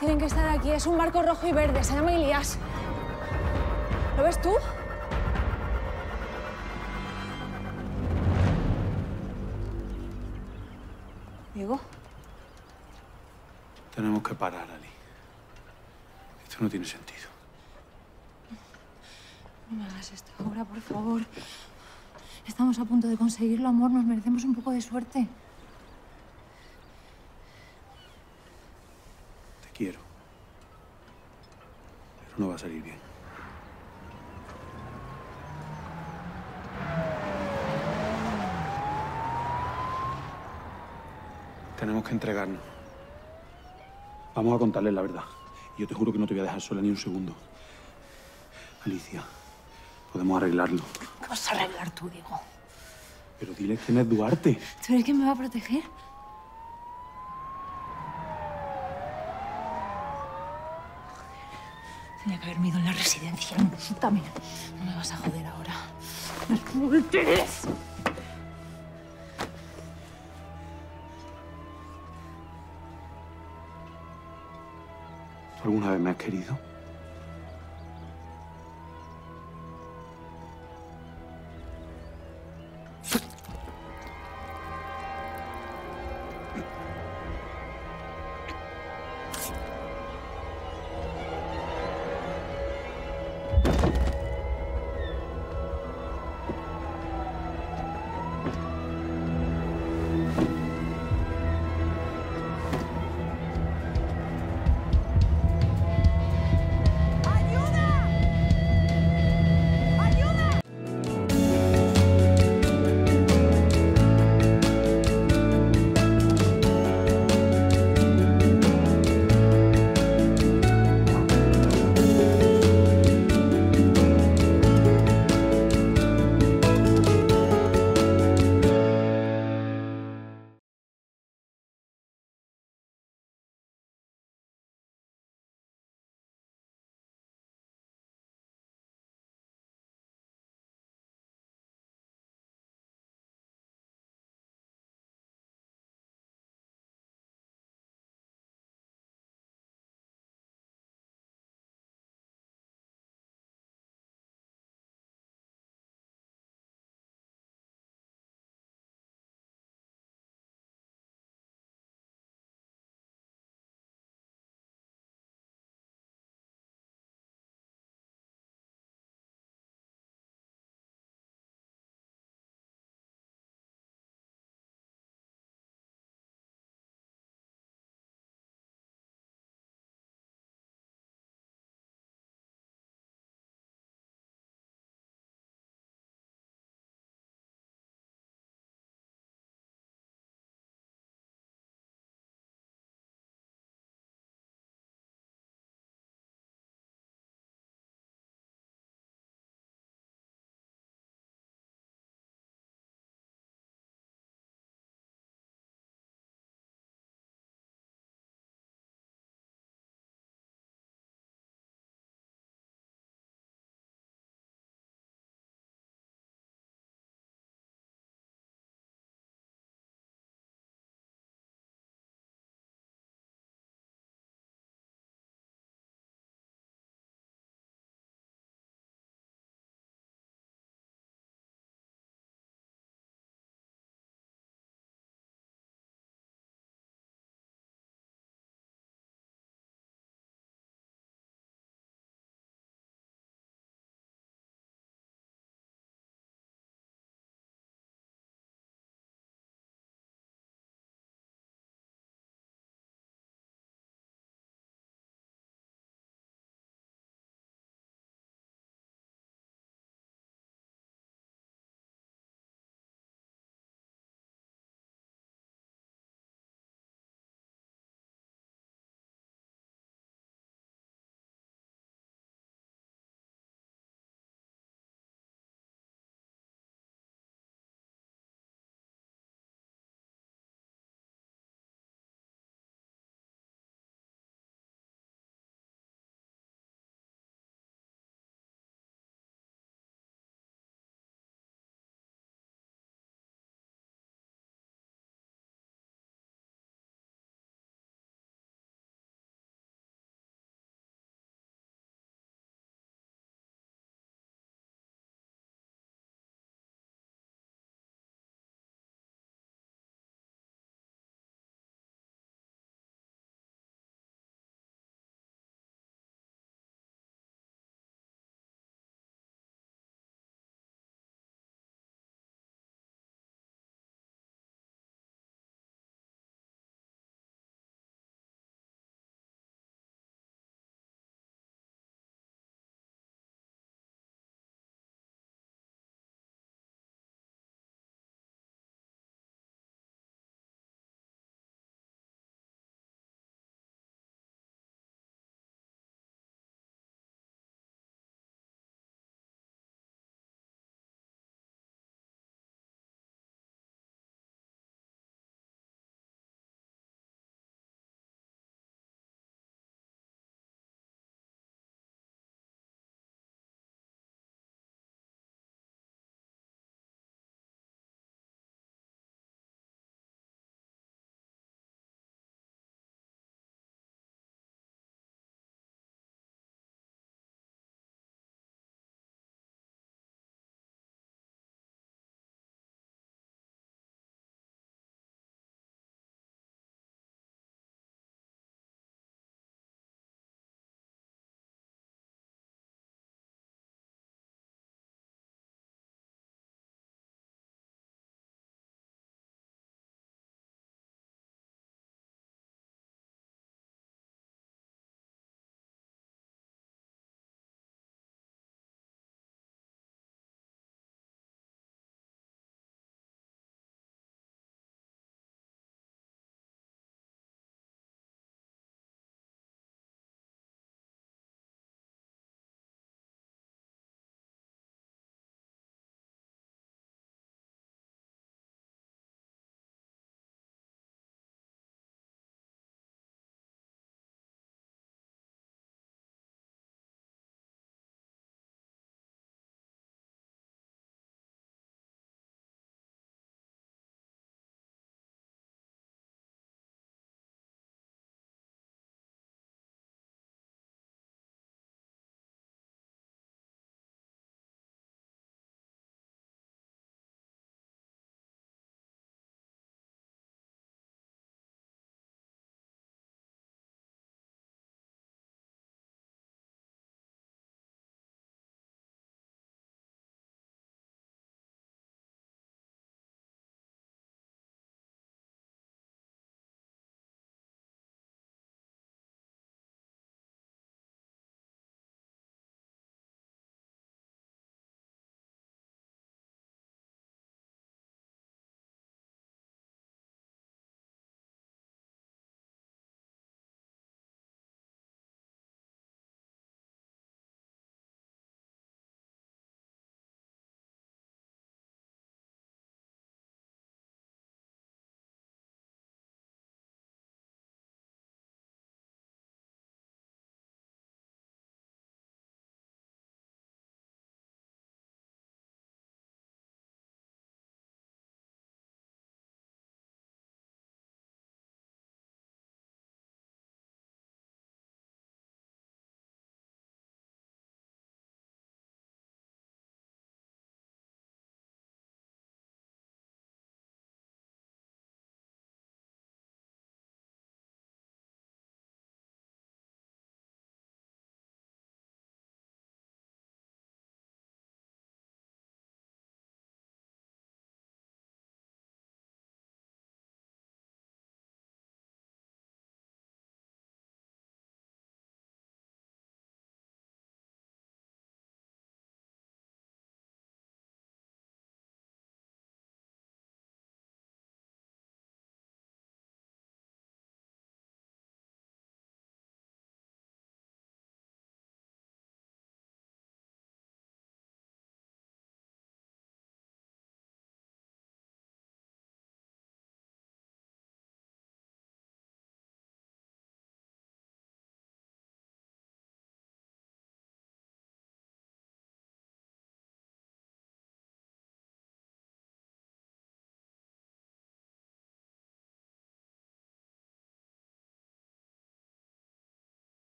Tienen que estar aquí. Es un barco rojo y verde. Se llama Ilias. ¿Lo ves tú? Diego. Tenemos que parar, Ali. Esto no tiene sentido. No me hagas esto ahora, por favor. Estamos a punto de conseguirlo, amor. Nos merecemos un poco de suerte. Te quiero. Pero no va a salir bien. Tenemos que entregarnos. Vamos a contarles la verdad. Y yo te juro que no te voy a dejar sola ni un segundo. Alicia, podemos arreglarlo. ¿Qué vas a arreglar tú, Diego? Pero dile quién es Duarte. ¿Tú eres quien me va a proteger? Tenía que haberme ido en la residencia. Insultame. No me vas a joder ahora. ¡No voltees! ¿Tú alguna vez me has querido?